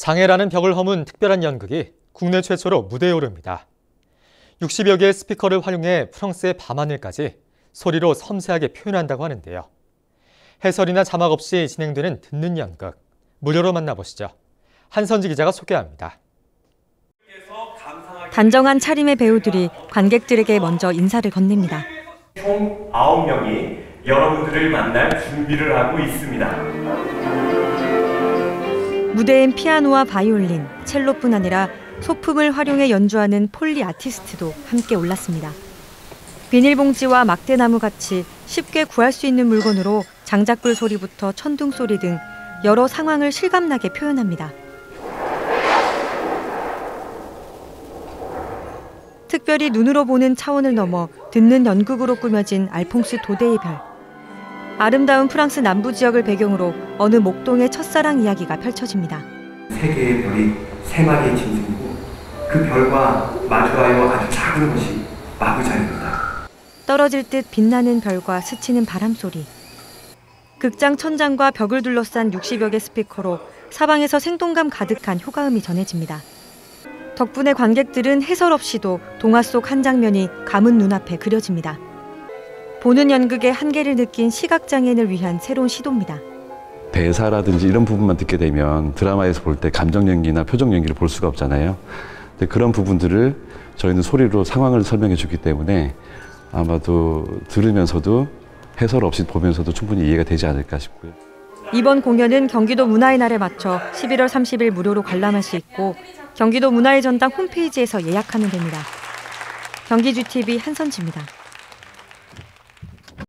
장애라는 벽을 허문 특별한 연극이 국내 최초로 무대에 오릅니다. 60여 개의 스피커를 활용해 프랑스의 밤하늘까지 소리로 섬세하게 표현한다고 하는데요. 해설이나 자막 없이 진행되는 듣는 연극, 무료로 만나보시죠. 한선지 기자가 소개합니다. 단정한 차림의 배우들이 관객들에게 먼저 인사를 건넵니다. 총 9명이 여러분들을 만날 준비를 하고 있습니다. 무대엔 피아노와 바이올린, 첼로뿐 아니라 소품을 활용해 연주하는 폴리 아티스트도 함께 올랐습니다. 비닐봉지와 막대나무 같이 쉽게 구할 수 있는 물건으로 장작불 소리부터 천둥 소리 등 여러 상황을 실감나게 표현합니다. 특별히 눈으로 보는 차원을 넘어 듣는 연극으로 꾸며진 알퐁스 도데의 별. 아름다운 프랑스 남부 지역을 배경으로 어느 목동의 첫사랑 이야기가 펼쳐집니다. 세 개의 별이 세 마리의 짐승이고 그 별과 마주하여 아주 작은 것이 마구자입니다. 떨어질 듯 빛나는 별과 스치는 바람 소리. 극장 천장과 벽을 둘러싼 60여 개 스피커로 사방에서 생동감 가득한 효과음이 전해집니다. 덕분에 관객들은 해설 없이도 동화 속 한 장면이 감은 눈앞에 그려집니다. 보는 연극의 한계를 느낀 시각장애인을 위한 새로운 시도입니다. 대사라든지 이런 부분만 듣게 되면 드라마에서 볼 때 감정 연기나 표정 연기를 볼 수가 없잖아요. 근데 그런 부분들을 저희는 소리로 상황을 설명해 주기 때문에 아마도 들으면서도 해설 없이 보면서도 충분히 이해가 되지 않을까 싶고요. 이번 공연은 경기도 문화의 날에 맞춰 11월 30일 무료로 관람할 수 있고 경기도 문화의 전당 홈페이지에서 예약하면 됩니다. 경기주TV 한선지입니다.